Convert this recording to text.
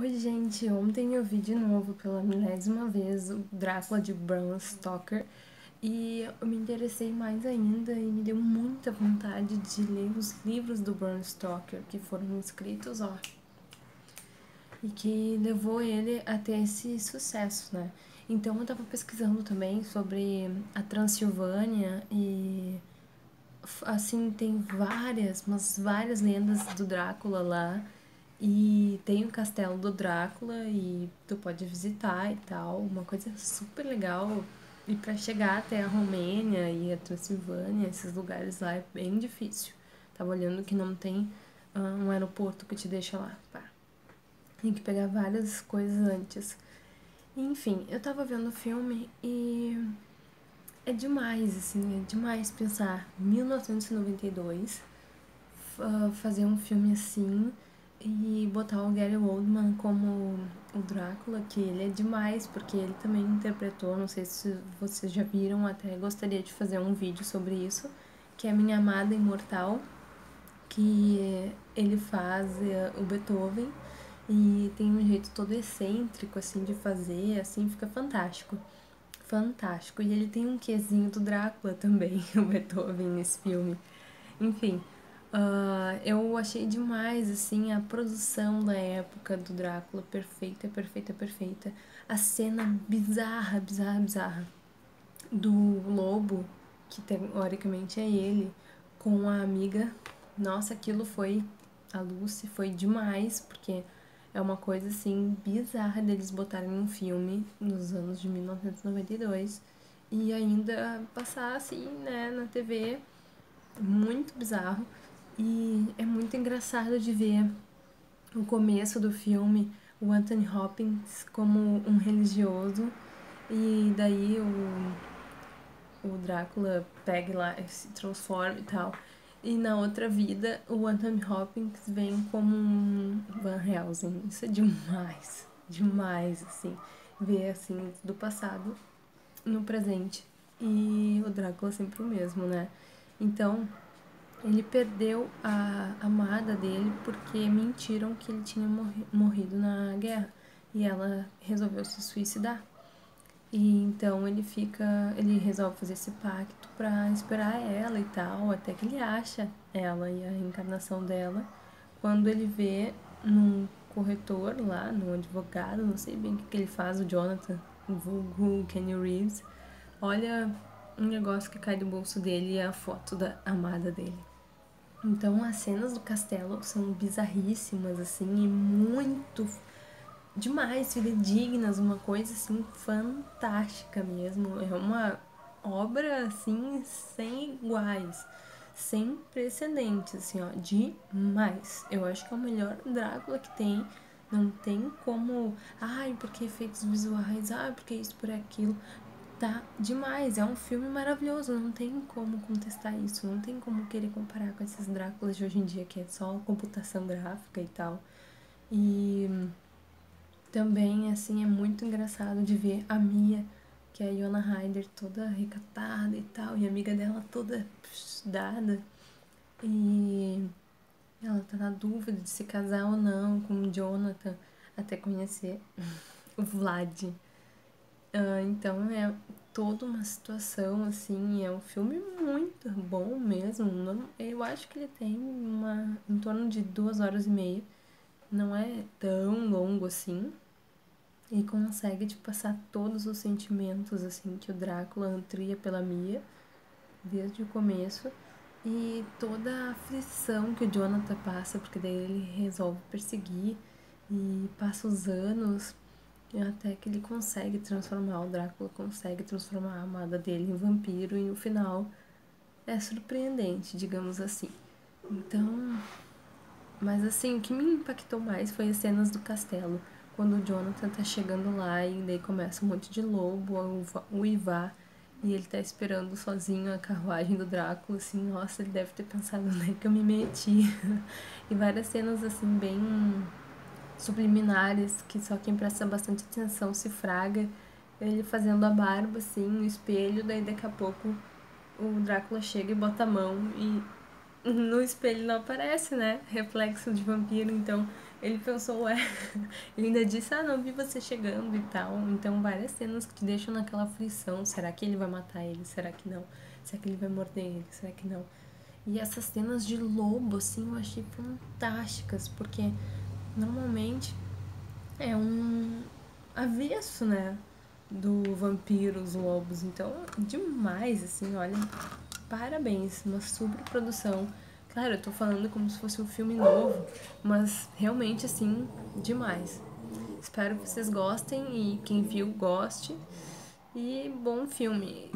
Oi, gente. Ontem eu vi de novo pela milésima vez o Drácula de Bram Stoker e eu me interessei mais ainda e me deu muita vontade de ler os livros do Bram Stoker que foram escritos, ó, e que levou ele a ter esse sucesso, né? Então eu tava pesquisando também sobre a Transilvânia e assim tem várias, mas várias lendas do Drácula lá e tem o castelo do Drácula e tu pode visitar e tal, uma coisa super legal. E para chegar até a Romênia e a Transilvânia, esses lugares lá é bem difícil. Tava olhando que não tem uh, um aeroporto que te deixa lá. Pá. Tem que pegar várias coisas antes. Enfim, eu tava vendo o filme e é demais, assim, é demais pensar 1992 uh, fazer um filme assim e botar o Gary Oldman como o Drácula, que ele é demais, porque ele também interpretou, não sei se vocês já viram, até gostaria de fazer um vídeo sobre isso, que é Minha Amada Imortal, que ele faz eh, o Beethoven e tem um jeito todo excêntrico, assim, de fazer, assim, fica fantástico. Fantástico. E ele tem um quesinho do Drácula também, o Beethoven, nesse filme. Enfim, Uh, eu achei demais, assim, a produção da época do Drácula, perfeita, perfeita, perfeita. A cena bizarra, bizarra, bizarra do lobo, que teoricamente é ele, com a amiga. Nossa, aquilo foi, a Lucy, foi demais, porque é uma coisa, assim, bizarra deles botarem um filme nos anos de 1992 e ainda passar, assim, né, na TV, muito bizarro. E é muito engraçado de ver o começo do filme, o Anthony Hopkins como um religioso, e daí o, o Drácula pega lá, se transforma e tal. E na outra vida, o Anthony Hopkins vem como um Van Helsing. Isso é demais, demais, assim. Ver, assim, do passado no presente. E o Drácula sempre o mesmo, né? Então, ele perdeu a amada dele porque mentiram que ele tinha morri morrido na guerra e ela resolveu se suicidar. E então ele fica, ele resolve fazer esse pacto para esperar ela e tal, até que ele acha ela e a reencarnação dela. Quando ele vê num corretor lá, no advogado, não sei bem o que, que ele faz, o Jonathan, o vulgo Kenny Reeves, olha um negócio que cai do bolso dele e é a foto da amada dele. Então as cenas do castelo são bizarríssimas, assim, e muito demais, fidedignas, uma coisa assim fantástica mesmo. É uma obra assim sem iguais, sem precedentes, assim, ó, demais. Eu acho que é o melhor Drácula que tem. Não tem como, ai, porque efeitos visuais, ai, porque isso por aquilo tá demais. É um filme maravilhoso, não tem como contestar isso, não tem como querer comparar com esses Dráculas de hoje em dia, que é só computação gráfica e tal. E também, assim, é muito engraçado de ver a Mia, que é a Iona Ryder, toda recatada e tal, e a amiga dela toda dada. E ela tá na dúvida de se casar ou não com o Jonathan, até conhecer o Vlad. Uh, então é toda uma situação assim, é um filme muito bom mesmo. Eu acho que ele tem uma em torno de duas horas e meia, não é tão longo assim. E consegue te passar todos os sentimentos assim que o Drácula nutria pela Mia desde o começo. E toda a aflição que o Jonathan passa, porque daí ele resolve perseguir e passa os anos até que ele consegue transformar, o Drácula consegue transformar a amada dele em vampiro e no final é surpreendente, digamos assim. Então, mas assim, o que me impactou mais foi as cenas do castelo, quando o Jonathan tá chegando lá e daí começa um monte de lobo a uivar e ele tá esperando sozinho a carruagem do Drácula, assim, nossa, ele deve ter pensado, né, que eu me meti. e várias cenas assim bem subliminares que só quem presta bastante atenção se fraga. Ele fazendo a barba assim no espelho, daí daqui a pouco o Drácula chega e bota a mão e no espelho não aparece, né? Reflexo de vampiro, então Ele pensou, ué. Ele ainda disse, ah, não vi você chegando e tal. Então, várias cenas que te deixam naquela aflição. Será que ele vai matar ele? Será que não? Será que ele vai morder ele? Será que não? E essas cenas de lobo, assim, eu achei fantásticas, porque normalmente é um avesso, né? Do vampiro, os lobos. Então, demais, assim, olha. Parabéns, uma super produção. Claro, eu tô falando como se fosse um filme novo, mas realmente, assim, demais. Espero que vocês gostem e quem viu goste. E bom filme.